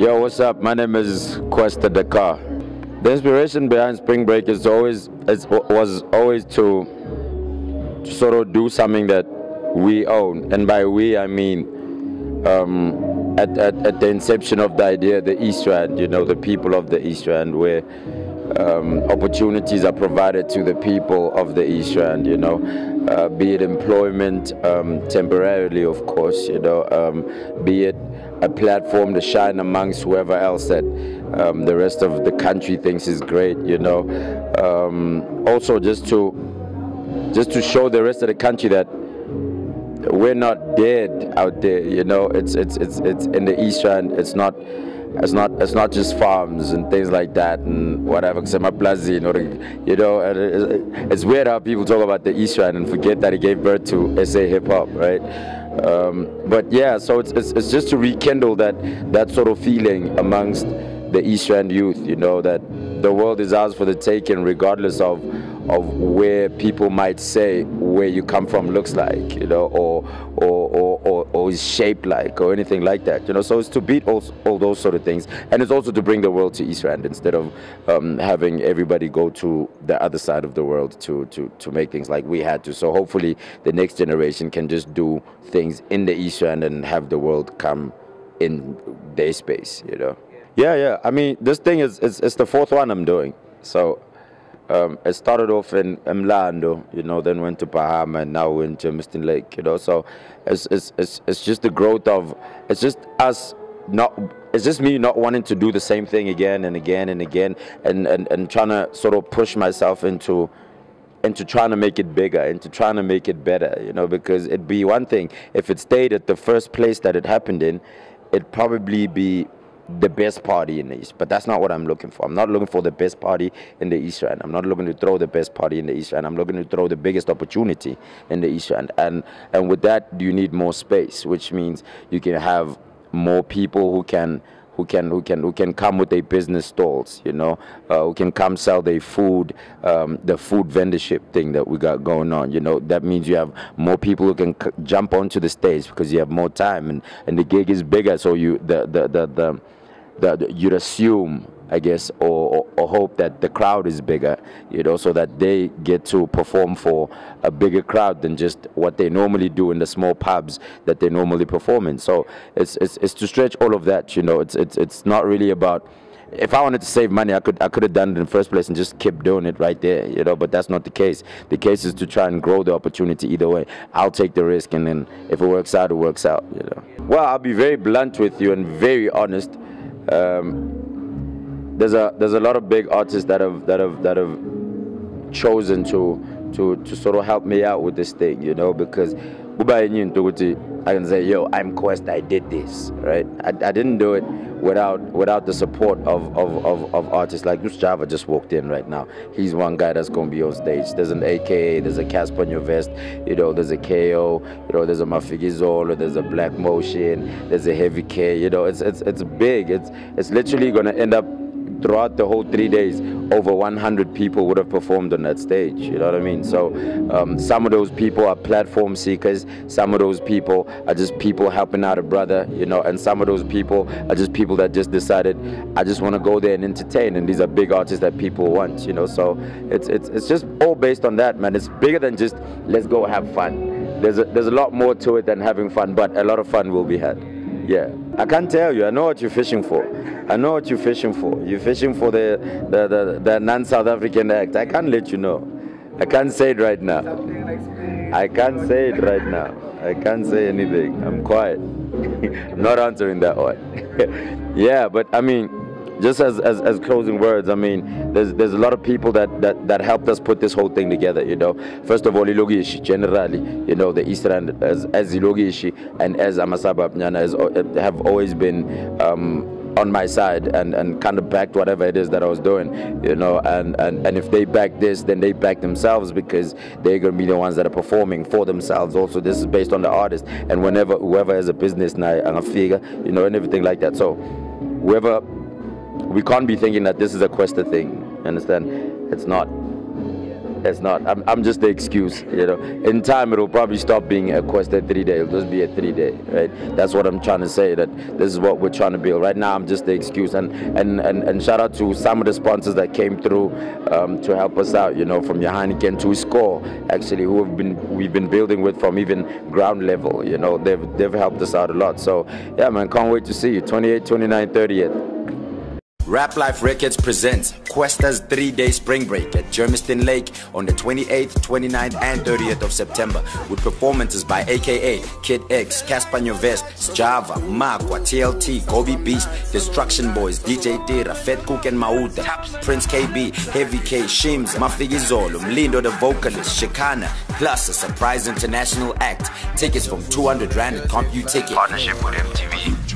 Yo, what's up? My name is Kwesta Dakar. The inspiration behind Spring Break is always is, was always to, sort of do something that we own, and by we I mean um, at, at, at the inception of the idea, the East Rand, you know, the people of the East Rand, where um, opportunities are provided to the people of the East Rand, you know, uh, be it employment um, temporarily, of course, you know, um, be it a platform to shine amongst whoever else that um, the rest of the country thinks is great, you know. Um, also, just to just to show the rest of the country that we're not dead out there, you know. It's it's it's it's in the East Rand. It's not it's not it's not just farms and things like that and whatever. Because my plazin or you know, it's weird how people talk about the East and forget that it gave birth to SA hip hop, right? Um, but yeah, so it's, it's, it's just to rekindle that that sort of feeling amongst the East Rand youth. You know that the world is ours for the taking, regardless of of where people might say where you come from looks like, you know, or or, or, or, or is shaped like, or anything like that, you know. So it's to beat all, all those sort of things, and it's also to bring the world to East Rand instead of um, having everybody go to the other side of the world to, to, to make things like we had to. So hopefully the next generation can just do things in the East Rand and have the world come in their space, you know. Yeah, yeah. I mean, this thing is it's, it's the fourth one I'm doing. So um, it started off in Mlando, you know, then went to Bahama and now in Germiston Lake, you know. So it's, it's, it's, it's just the growth of, it's just us not, it's just me not wanting to do the same thing again and again and again and, and, and trying to sort of push myself into, into trying to make it bigger, into trying to make it better, you know, because it'd be one thing if it stayed at the first place that it happened in, it'd probably be the best party in the East. But that's not what I'm looking for. I'm not looking for the best party in the East Rand. I'm not looking to throw the best party in the East Rand. I'm looking to throw the biggest opportunity in the East Rand. And and with that, you need more space, which means you can have more people who can who can who can who can come with their business stalls, you know, uh, who can come sell their food, um, the food vendorship thing that we got going on. You know, that means you have more people who can jump onto the stage because you have more time and, and the gig is bigger. So you the the the, the that you'd assume, I guess, or, or, hope that the crowd is bigger, you know, so that they get to perform for a bigger crowd than just what they normally do in the small pubs that they normally perform in. So it's, it's, it's to stretch all of that, you know, it's, it's, it's not really about, if I wanted to save money, I could I could have done it in the first place and just kept doing it right there, you know. But that's not the case. The case is to try and grow the opportunity either way. I'll take the risk, and then if it works out, it works out, you know. Well, I'll be very blunt with you and very honest. Um, there's a there's a lot of big artists that have that have that have chosen to to to sort of help me out with this thing, you know, because I can say, yo, I'm Quest, I did this, right? I, I didn't do it without without the support of, of, of, of artists like Gus Java just walked in right now. He's one guy that's gonna be on stage. There's an AKA, there's a Cassper Nyovest, you know, there's a KO, you know, there's a Mafikizolo, there's a Black Motion, there's a Heavy K, you know, it's it's it's big. It's it's literally gonna end up throughout the whole three days, over 100 people would have performed on that stage. You know what I mean? So um, some of those people are platform seekers. Some of those people are just people helping out a brother. You know, and some of those people are just people that just decided, I just want to go there and entertain. And these are big artists that people want. You know, so it's it's it's just all based on that, man. It's bigger than just let's go have fun. There's a, there's a lot more to it than having fun, but a lot of fun will be had. Yeah, I can't tell you. I know what you're fishing for. I know what you're fishing for. You're fishing for the, the, the, the non-South African act. I can't let you know. I can't say it right now. I can't say it right now. I can't say anything. I'm quiet. I'm not answering that one. yeah, but I mean, just as, as, as closing words, I mean, there's there's a lot of people that, that, that helped us put this whole thing together, you know. First of all, Ilogishi, generally, you know, the Eastern as, as Ilogishi and as Amasaba as, have always been um, on my side and, and kind of backed whatever it is that I was doing, you know. And, and, and if they back this, then they back themselves because they're going to be the ones that are performing for themselves. Also, this is based on the artist. And whenever whoever has a business now, and a figure, you know, and everything like that. So, whoever we can't be thinking that this is a Kwesta thing. Understand? It's not. it's not. I'm, I'm just the excuse, you know. In time, it'll probably stop being a Kwesta three day. It'll just be a three day, right? That's what I'm trying to say. That this is what we're trying to build. Right now, I'm just the excuse. And and and, and shout out to some of the sponsors that came through um, to help us out. You know, from your Heineken to Score, actually, who have been we've been building with from even ground level. You know, they've they've helped us out a lot. So yeah, man, can't wait to see you. 28, 29, 30th. RapLyf Records presents Kwesta's three-day spring break at Germiston Lake on the 28th, 29th, and 30th of September with performances by AKA, Kid X, Cassper Nyovest, Java, Makwa, TLT, Kobe Beast, Destruction Boys, DJ Tira, Fat Cook and Mauta, Prince KB, Heavy K, Shims, Mafikizolo, Mlindo the vocalist, Shikana, plus a surprise international act. Tickets from 200 Rand at CompuTicket. Partnership with MTV.